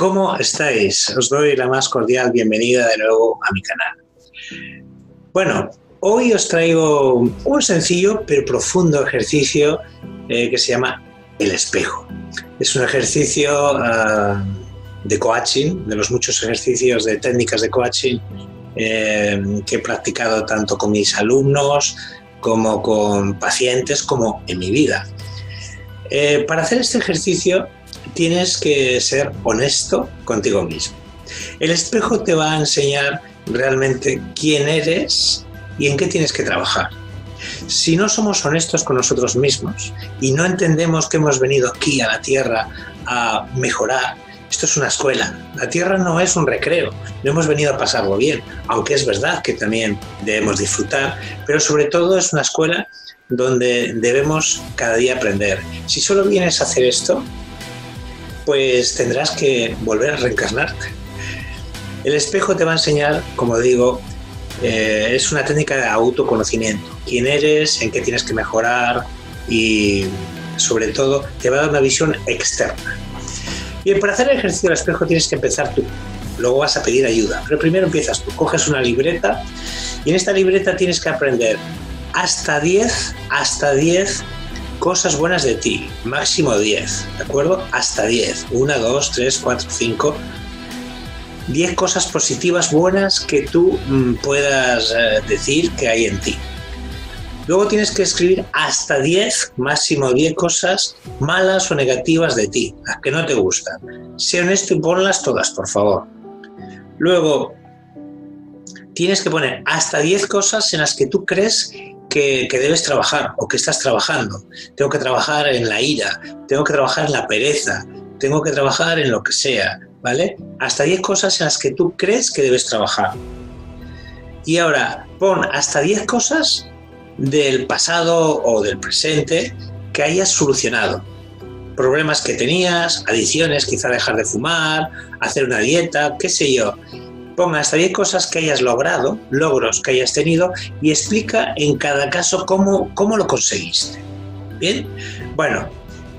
¿Cómo estáis? Os doy la más cordial bienvenida de nuevo a mi canal. Bueno, hoy os traigo un sencillo pero profundo ejercicio eh, que se llama el espejo. Es un ejercicio uh, de coaching, de los muchos ejercicios de técnicas de coaching eh, que he practicado tanto con mis alumnos como con pacientes, como en mi vida. Eh, para hacer este ejercicio tienes que ser honesto contigo mismo. El espejo te va a enseñar realmente quién eres y en qué tienes que trabajar. Si no somos honestos con nosotros mismos y no entendemos que hemos venido aquí a la Tierra a mejorar, esto es una escuela. La Tierra no es un recreo. No hemos venido a pasarlo bien, aunque es verdad que también debemos disfrutar, pero sobre todo es una escuela donde debemos cada día aprender. Si solo vienes a hacer esto, pues tendrás que volver a reencarnarte. El espejo te va a enseñar, como digo, eh, es una técnica de autoconocimiento. Quién eres, en qué tienes que mejorar y sobre todo te va a dar una visión externa. Bien, para hacer el ejercicio del espejo tienes que empezar tú. Luego vas a pedir ayuda. Pero primero empiezas tú. Coges una libreta y en esta libreta tienes que aprender hasta 10, hasta 10 cosas buenas de ti. Máximo 10, ¿de acuerdo? Hasta 10. 1, 2, 3, 4, 5. 10 cosas positivas buenas que tú mm, puedas eh, decir que hay en ti. Luego tienes que escribir hasta 10, máximo 10 cosas malas o negativas de ti, las que no te gustan. Sé honesto y ponlas todas, por favor. Luego, tienes que poner hasta 10 cosas en las que tú crees que, debes trabajar o que estás trabajando. Tengo que trabajar en la ira, tengo que trabajar en la pereza, tengo que trabajar en lo que sea, ¿vale? Hasta 10 cosas en las que tú crees que debes trabajar. Y ahora, pon hasta 10 cosas del pasado o del presente que hayas solucionado. Problemas que tenías, adicciones, quizá dejar de fumar, hacer una dieta, qué sé yo. Ponga hasta 10 cosas que hayas logrado, logros que hayas tenido y explica en cada caso cómo, cómo lo conseguiste. Bien, bueno,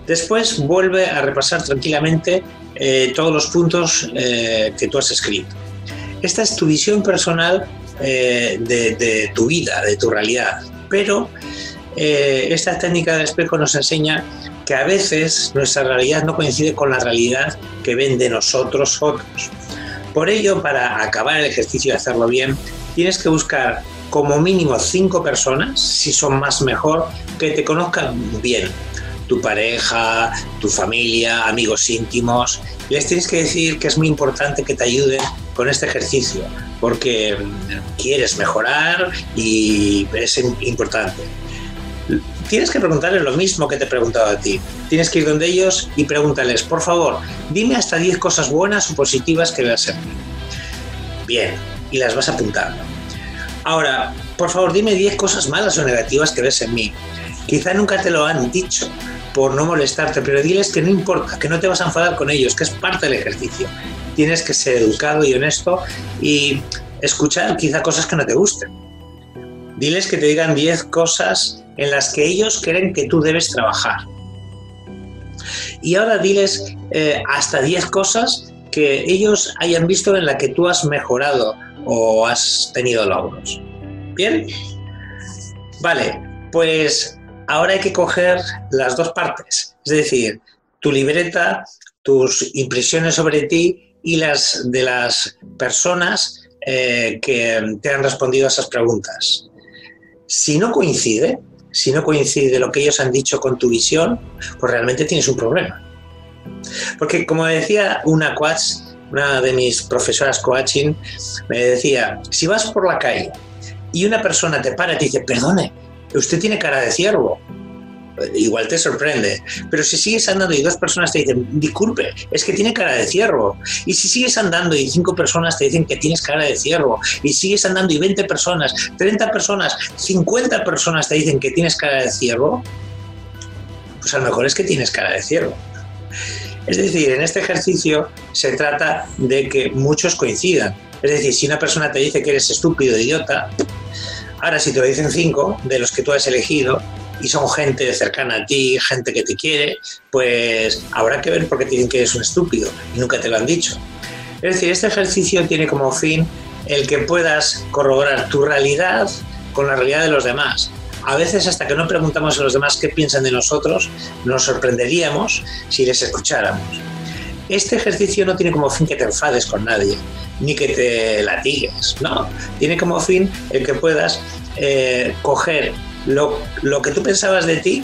después vuelve a repasar tranquilamente eh, todos los puntos eh, que tú has escrito. Esta es tu visión personal eh, de, de tu vida, de tu realidad pero eh, esta técnica del espejo nos enseña que a veces nuestra realidad no coincide con la realidad que ven de nosotros otros. Por ello, para acabar el ejercicio y hacerlo bien, tienes que buscar como mínimo cinco personas, si son más mejor, que te conozcan bien. Tu pareja, tu familia, amigos íntimos. Les tienes que decir que es muy importante que te ayuden con este ejercicio, porque quieres mejorar y es importante. Tienes que preguntarles lo mismo que te he preguntado a ti. Tienes que ir donde ellos y pregúntales, por favor, dime hasta 10 cosas buenas o positivas que veas en mí. Bien, y las vas apuntando. Ahora, por favor, dime 10 cosas malas o negativas que ves en mí. Quizá nunca te lo han dicho por no molestarte, pero diles que no importa, que no te vas a enfadar con ellos, que es parte del ejercicio tienes que ser educado y honesto y escuchar quizá cosas que no te gusten. Diles que te digan 10 cosas en las que ellos creen que tú debes trabajar. Y ahora diles eh, hasta 10 cosas que ellos hayan visto en la que tú has mejorado o has tenido logros. ¿Bien? Vale, pues ahora hay que coger las dos partes, es decir, tu libreta, tus impresiones sobre ti y las de las personas eh, que te han respondido a esas preguntas. Si no coincide, si no coincide lo que ellos han dicho con tu visión, pues realmente tienes un problema. Porque como decía una coach, una de mis profesoras coaching, me decía, si vas por la calle y una persona te para y te dice, perdone, usted tiene cara de ciervo, igual te sorprende. Pero si sigues andando y dos personas te dicen, disculpe, es que tiene cara de ciervo. Y si sigues andando y cinco personas te dicen que tienes cara de ciervo. Y sigues andando y 20 personas, 30 personas, 50 personas te dicen que tienes cara de ciervo, pues a lo mejor es que tienes cara de ciervo. Es decir, en este ejercicio se trata de que muchos coincidan. Es decir, si una persona te dice que eres estúpido, idiota, ahora si te lo dicen cinco de los que tú has elegido, y son gente cercana a ti, gente que te quiere, pues habrá que ver por qué te dicen que eres un estúpido y nunca te lo han dicho. Es decir, este ejercicio tiene como fin el que puedas corroborar tu realidad con la realidad de los demás. A veces hasta que no preguntamos a los demás qué piensan de nosotros, nos sorprenderíamos si les escucháramos. Este ejercicio no tiene como fin que te enfades con nadie, ni que te latigues, no. Tiene como fin el que puedas eh, coger lo, lo que tú pensabas de ti,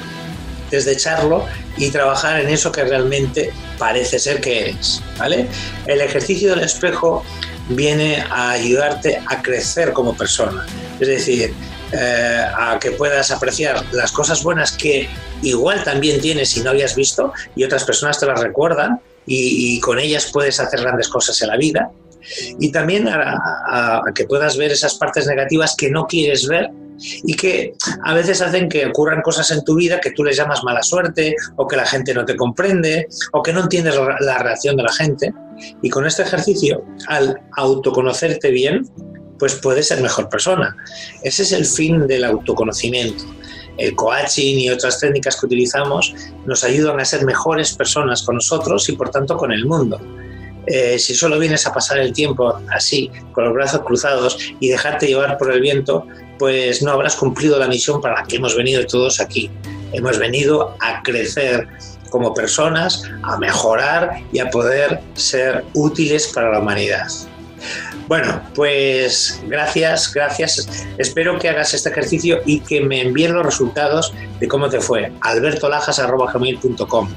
desecharlo y trabajar en eso que realmente parece ser que eres, ¿vale? El ejercicio del espejo viene a ayudarte a crecer como persona, es decir, eh, a que puedas apreciar las cosas buenas que igual también tienes y no habías visto y otras personas te las recuerdan y, con ellas puedes hacer grandes cosas en la vida. Y también a, que puedas ver esas partes negativas que no quieres ver y que a veces hacen que ocurran cosas en tu vida que tú les llamas mala suerte o que la gente no te comprende o que no entiendes la reacción de la gente. Y con este ejercicio, al autoconocerte bien, pues puedes ser mejor persona. Ese es el fin del autoconocimiento. El coaching y otras técnicas que utilizamos nos ayudan a ser mejores personas con nosotros y por tanto con el mundo. Eh, si solo vienes a pasar el tiempo así, con los brazos cruzados y dejarte llevar por el viento, pues no habrás cumplido la misión para la que hemos venido todos aquí. Hemos venido a crecer como personas, a mejorar y a poder ser útiles para la humanidad. Bueno, pues gracias, gracias. Espero que hagas este ejercicio y que me envíes los resultados de cómo te fue. albertolajas.com.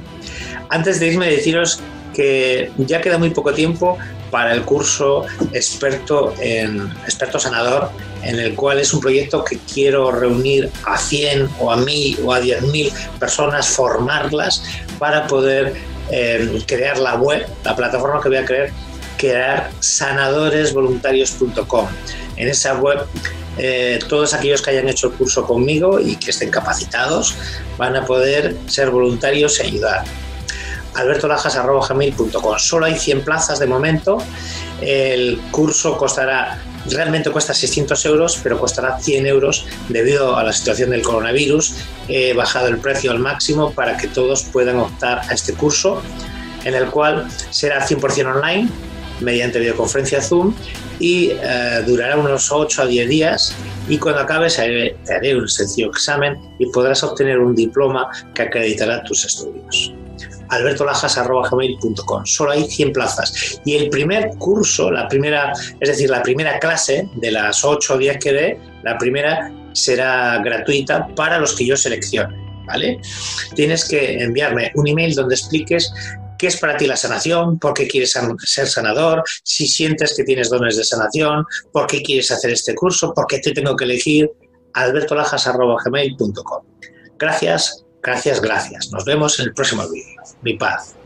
Antes de irme, deciros que ya queda muy poco tiempo para el curso experto en experto sanador, en el cual es un proyecto que quiero reunir a 100 o a 1000 o a 10.000 personas, formarlas para poder eh, crear la web, la plataforma que voy a crear, crear sanadoresvoluntarios.com. En esa web eh, todos aquellos que hayan hecho el curso conmigo y que estén capacitados van a poder ser voluntarios y ayudar albertolajas.gmail.com. Solo hay 100 plazas de momento. El curso costará, realmente cuesta 600 euros, pero costará 100 euros debido a la situación del coronavirus. He bajado el precio al máximo para que todos puedan optar a este curso, en el cual será 100% online mediante videoconferencia Zoom y eh, durará unos 8 a 10 días y cuando acabes te haré un sencillo examen y podrás obtener un diploma que acreditará tus estudios albertolajas.gmail.com. Solo hay 100 plazas. Y el primer curso, la primera, es decir, la primera clase de las 8 o 10 que dé, la primera será gratuita para los que yo seleccione. ¿Vale? Tienes que enviarme un email donde expliques qué es para ti la sanación, por qué quieres ser sanador, si sientes que tienes dones de sanación, por qué quieres hacer este curso, por qué te tengo que elegir, albertolajas.gmail.com. Gracias, Gracias, gracias. Nos vemos en el próximo vídeo. Mi paz.